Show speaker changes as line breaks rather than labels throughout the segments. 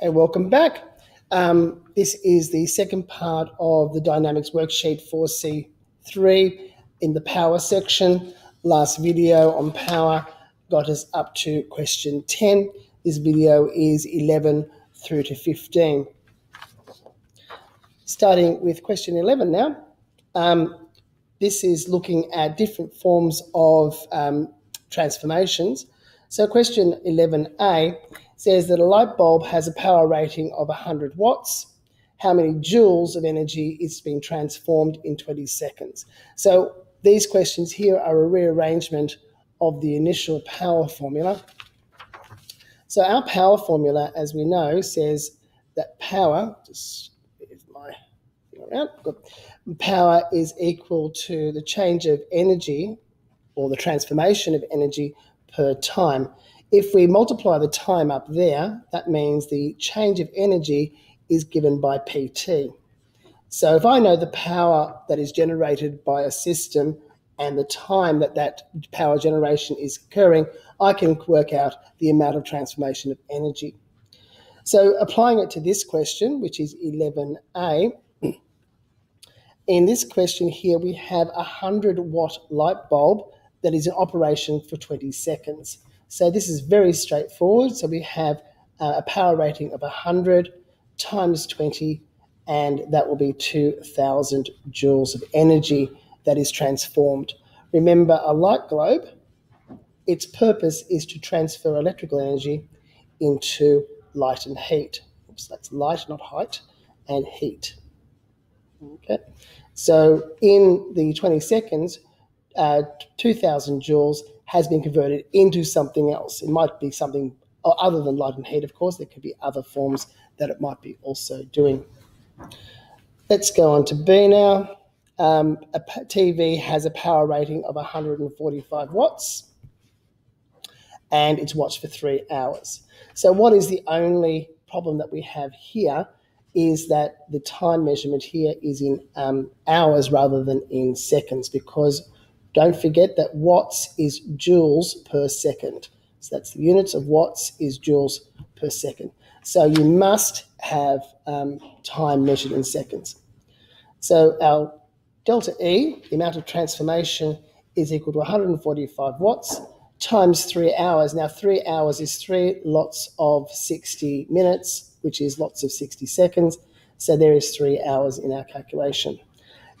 Okay, welcome back. Um, this is the second part of the Dynamics Worksheet 4C3 in the power section. Last video on power got us up to question 10. This video is 11 through to 15. Starting with question 11 now. Um, this is looking at different forms of um, transformations. So question 11a says that a light bulb has a power rating of 100 watts. How many joules of energy is being transformed in 20 seconds? So these questions here are a rearrangement of the initial power formula. So our power formula, as we know, says that power, just my around, good, power is equal to the change of energy or the transformation of energy per time. If we multiply the time up there, that means the change of energy is given by PT. So if I know the power that is generated by a system and the time that that power generation is occurring, I can work out the amount of transformation of energy. So applying it to this question, which is 11a, in this question here, we have a 100 watt light bulb that is in operation for 20 seconds. So this is very straightforward. So we have uh, a power rating of 100 times 20, and that will be 2,000 joules of energy that is transformed. Remember, a light globe, its purpose is to transfer electrical energy into light and heat. Oops, that's light, not height, and heat. Okay, so in the 20 seconds, uh, 2,000 joules has been converted into something else. It might be something other than light and heat, of course. There could be other forms that it might be also doing. Let's go on to B now. Um, a TV has a power rating of 145 watts and it's watched for three hours. So, what is the only problem that we have here is that the time measurement here is in um, hours rather than in seconds because don't forget that watts is joules per second. So that's the units of watts is joules per second. So you must have um, time measured in seconds. So our delta E, the amount of transformation, is equal to 145 watts times three hours. Now, three hours is three lots of 60 minutes, which is lots of 60 seconds. So there is three hours in our calculation.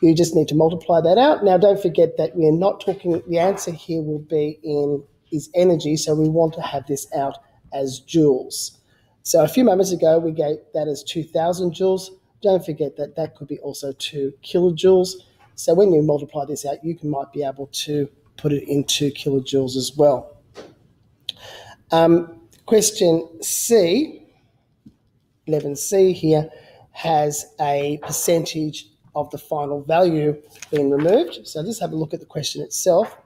You just need to multiply that out. Now, don't forget that we're not talking, the answer here will be in is energy, so we want to have this out as joules. So a few moments ago, we gave that as 2,000 joules. Don't forget that that could be also 2 kilojoules. So when you multiply this out, you can, might be able to put it into kilojoules as well. Um, question C, 11C here, has a percentage of the final value being removed. So just have a look at the question itself.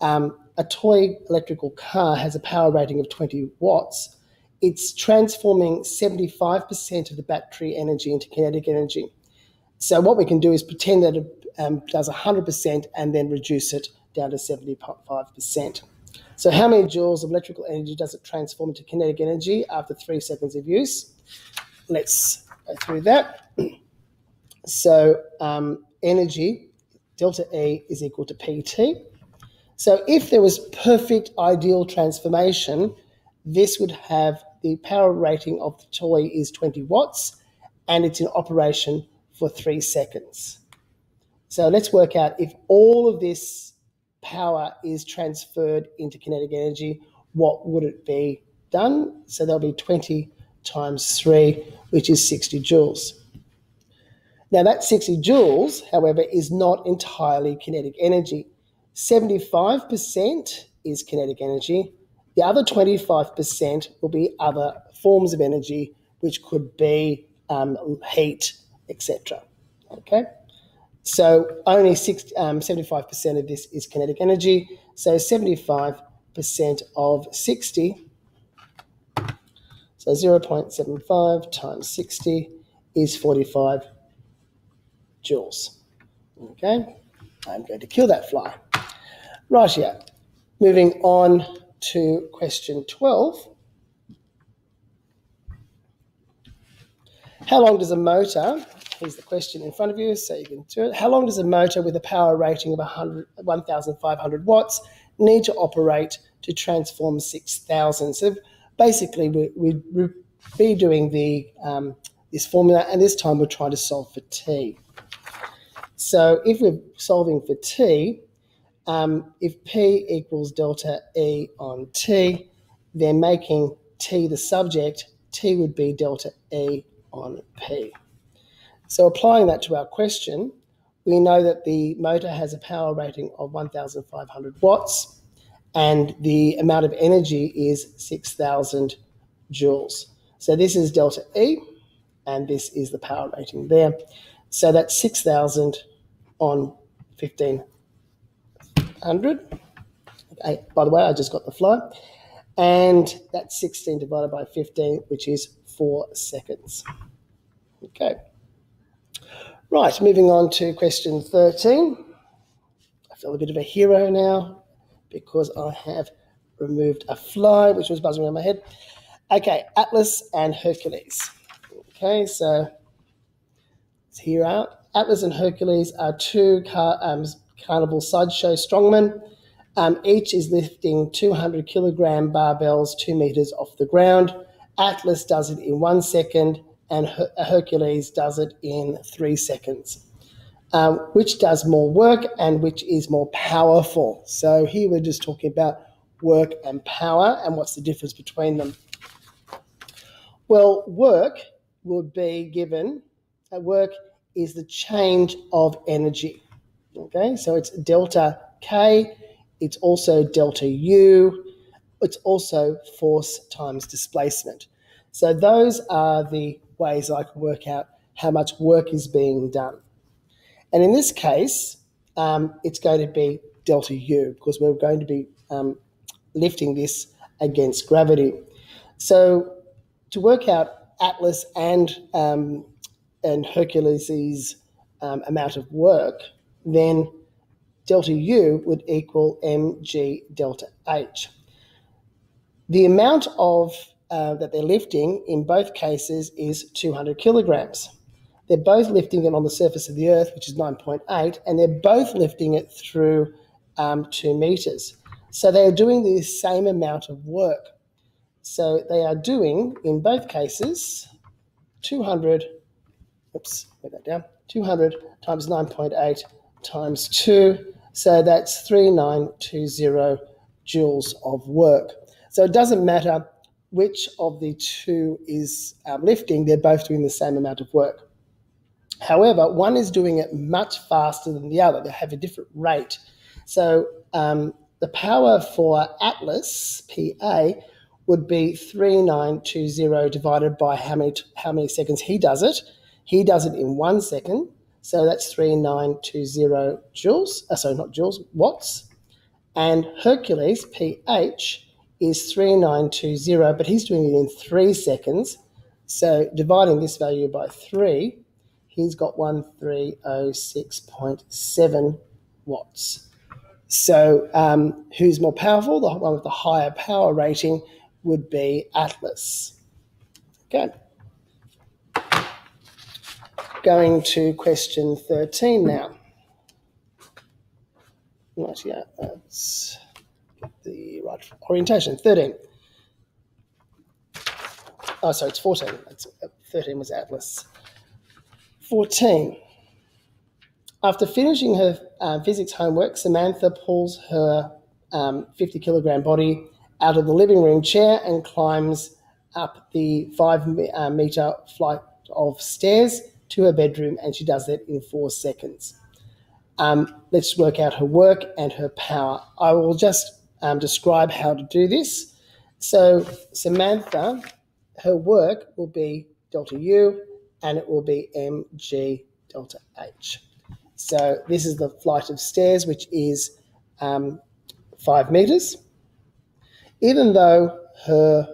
Um, a toy electrical car has a power rating of 20 watts. It's transforming 75% of the battery energy into kinetic energy. So what we can do is pretend that it um, does 100% and then reduce it down to 75%. So how many joules of electrical energy does it transform into kinetic energy after three seconds of use? Let's go through that. So um, energy, delta E is equal to PT. So if there was perfect ideal transformation, this would have the power rating of the toy is 20 watts and it's in operation for three seconds. So let's work out if all of this power is transferred into kinetic energy, what would it be done? So there'll be 20 times 3, which is 60 joules. Now, that 60 joules, however, is not entirely kinetic energy. 75% is kinetic energy. The other 25% will be other forms of energy, which could be um, heat, etc. Okay, so only six, um, 75% of this is kinetic energy. So 75% of 60, so 0.75 times 60 is 45 joules. Okay, I'm going to kill that fly. Right here, moving on to question 12. How long does a motor, here's the question in front of you, so you can do it. How long does a motor with a power rating of 1,500 watts need to operate to transform 6,000? So basically, we, we'd be doing the, um, this formula, and this time we're trying to solve for T. So if we're solving for T, um, if P equals delta E on T, then making T the subject, T would be delta E on P. So applying that to our question, we know that the motor has a power rating of 1,500 watts and the amount of energy is 6,000 joules. So this is delta E and this is the power rating there. So that's 6,000 on 1,500. Okay, by the way, I just got the flow. And that's 16 divided by 15, which is 4 seconds. Okay. Right, moving on to question 13. I feel a bit of a hero now because I have removed a fly which was buzzing around my head. Okay, Atlas and Hercules. Okay, so here are Atlas and Hercules are two car, um, carnival sideshow strongmen. Um, each is lifting 200 kilogram barbells two meters off the ground. Atlas does it in one second, and Her- Hercules does it in three seconds. Um, which does more work and which is more powerful? So here we're just talking about work and power and what's the difference between them. Well, work would be given, uh, work is the change of energy. Okay, so it's delta K, it's also delta U, it's also force times displacement. So those are the ways I can work out how much work is being done. And in this case, um, it's going to be delta U because we're going to be um, lifting this against gravity. So to work out Atlas and um, and Hercules' um, amount of work, then delta U would equal mg delta H. The amount of uh, that they're lifting in both cases is 200 kilograms. They're both lifting it on the surface of the Earth, which is 9.8, and they're both lifting it through um, two meters. So they are doing the same amount of work. So they are doing, in both cases, 200, oops, put that down, 200 times 9.8 times 2. So that's 3920 joules of work. So it doesn't matter which of the two is um, lifting, they're both doing the same amount of work. However, one is doing it much faster than the other. They have a different rate. So um, the power for Atlas, PA, would be 3920 divided by how many, how many seconds he does it. He does it in one second. So that's 3920 joules, uh, sorry, not joules, watts. And Hercules, PH, is 3920, but he's doing it in three seconds. So dividing this value by three, he's got 1306.7 watts. So um, who's more powerful? The one with the higher power rating would be Atlas. Okay. Going to question 13 now. Right, yeah, that's the right orientation. 13. Oh, sorry, it's 14. That's, 13 was Atlas. 14. After finishing her um, physics homework, Samantha pulls her um, 50 kilogram body out of the living room chair and climbs up the five uh, meter flight of stairs to her bedroom, and she does that in four seconds. Um, let's work out her work and her power. I will just um, describe how to do this. So, Samantha, her work will be delta U and it will be mg delta H. So, this is the flight of stairs, which is um, five meters even though her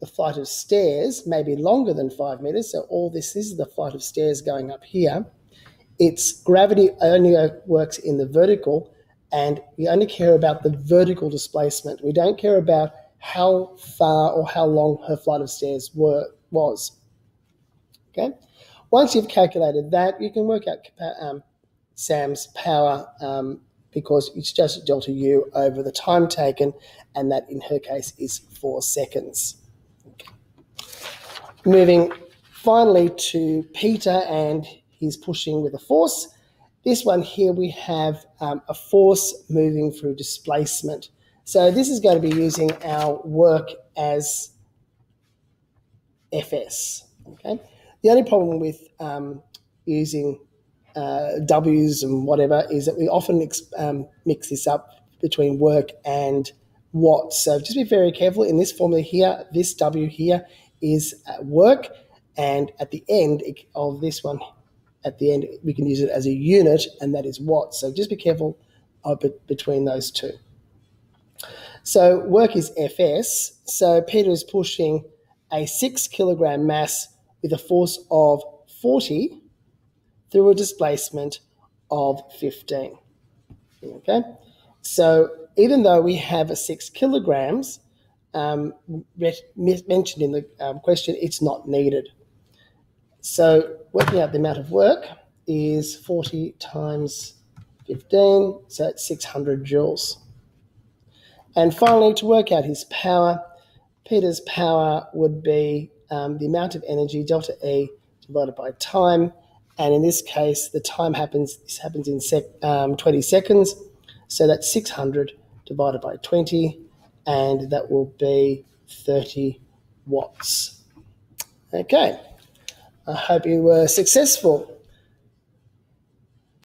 the flight of stairs may be longer than five meters, so all this, this is the flight of stairs going up here, its gravity only works in the vertical, and we only care about the vertical displacement. We don't care about how far or how long her flight of stairs were was. Okay. Once you've calculated that, you can work out um, Sam's power um, because it's just delta U over the time taken, and that in her case is four seconds. Okay. Moving finally to Peter, and he's pushing with a force. This one here, we have um, a force moving through displacement. So this is going to be using our work as Fs. Okay. The only problem with um, using uh, W's and whatever is that we often um, mix this up between work and watts. So just be very careful in this formula here. This W here is work, and at the end of this one, at the end we can use it as a unit, and that is watts. So just be careful it between those two. So work is Fs. So Peter is pushing a six kilogram mass with a force of 40 through a displacement of 15. Okay, so even though we have a six kilograms um, mentioned in the um, question, it's not needed. So working out the amount of work is 40 times 15, so it's 600 joules. And finally, to work out his power, Peter's power would be um, the amount of energy, delta E, divided by time. And in this case, the time happens, this happens in sec, um, 20 seconds. So that's 600 divided by 20, and that will be 30 watts. Okay, I hope you were successful.